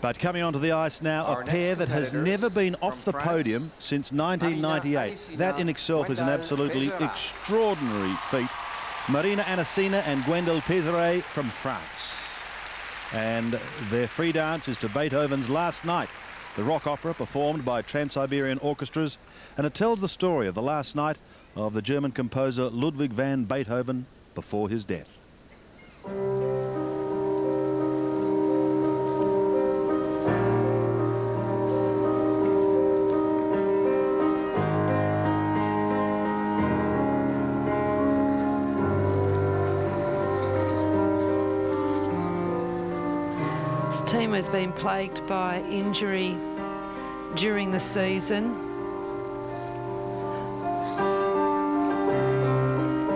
But coming onto the ice now, Our a pair that has never been off the France, podium since 1998. That in itself is an absolutely extraordinary feat. Marina Anissina and Gwendal Peizerat from France. And their free dance is to Beethoven's Last Night, the rock opera performed by Trans-Siberian Orchestras. And it tells the story of the last night of the German composer Ludwig van Beethoven before his death. Team has been plagued by injury during the season.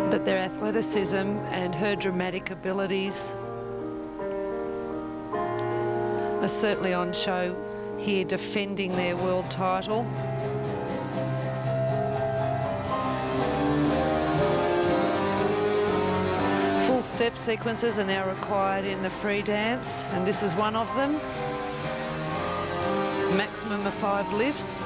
But their athleticism and her dramatic abilities are certainly on show here defending their world title. Step sequences are now required in the free dance, and this is one of them. Maximum of five lifts.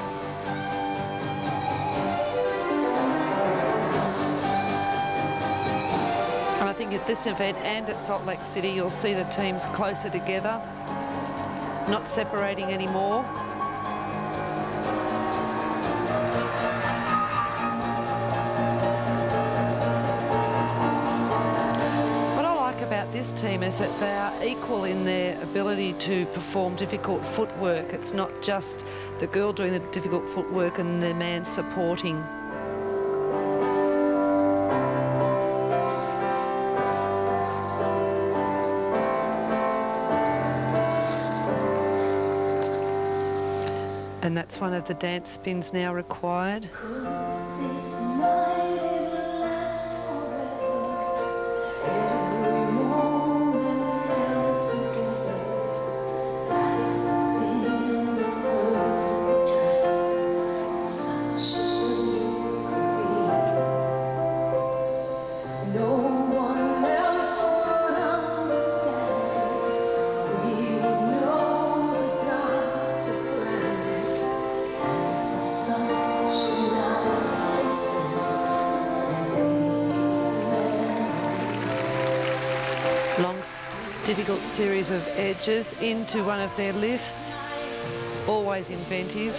And I think at this event and at Salt Lake City, you'll see the teams closer together, not separating anymore. This team is that they are equal in their ability to perform difficult footwork. It's not just the girl doing the difficult footwork and the man supporting. And that's one of the dance spins now required. Difficult series of edges into one of their lifts. Always inventive.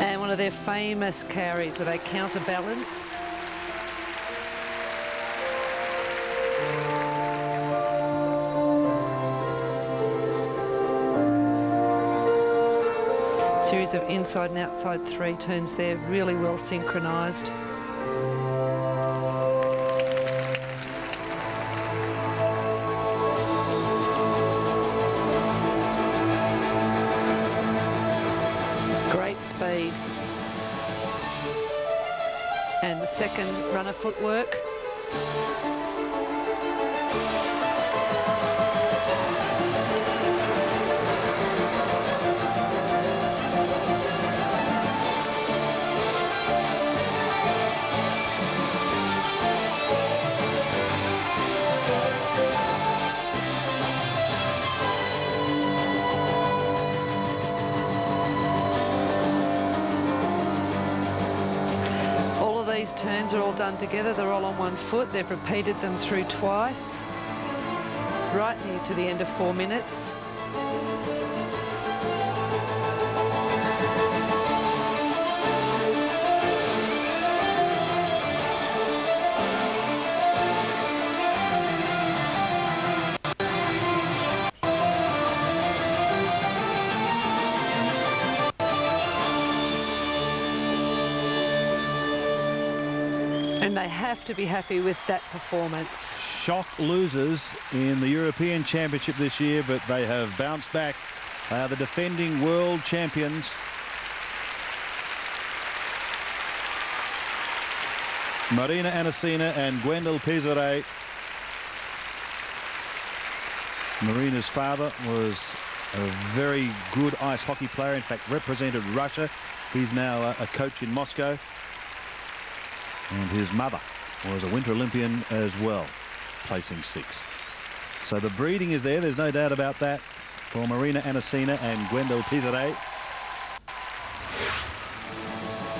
And one of their famous carries where they counterbalance. Series of inside and outside three turns there, really well synchronised. Great speed. And the second runner footwork. Turns are all done together. They're all on one foot. They've repeated them through twice. Right near to the end of four minutes. And they have to be happy with that performance. Shock losers in the European Championship this year, but they have bounced back. They are the defending world champions. Marina Anissina and Gwendal Peizerat. Marina's father was a very good ice hockey player. In fact, represented Russia. He's now a coach in Moscow. And his mother was a Winter Olympian as well, placing sixth. So the breeding is there. There's no doubt about that for Marina Anissina and Gwendal Peizerat.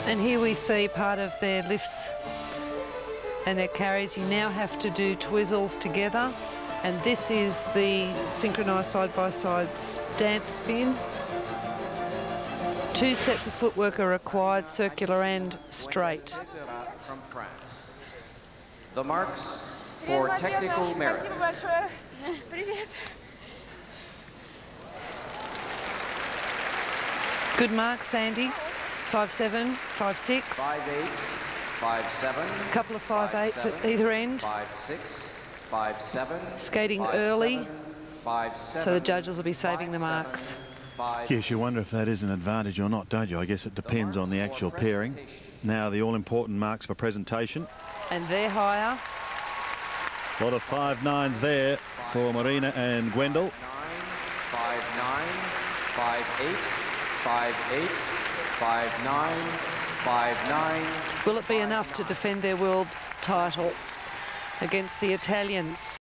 And here we see part of their lifts and their carries. You now have to do twizzles together. And this is the synchronised side-by-side dance spin. Two sets of footwork are required, circular and straight. The marks for technical merit. Good mark, Sandy. Five seven, five six. Five eight, five seven. A couple of five, five eights seven, at either end. Five six, five seven. Skating five early. Seven, five seven. So the judges will be saving the marks. Five, yes, you wonder if that is an advantage or not, don't you? I guess it depends on the actual pairing. Now the all-important marks for presentation. And they're higher. A lot of five nines there for Marina and Gwendal. Nine, five nine, five eight, five eight, five nine, five nine. Will it be enough to defend their world title against the Italians?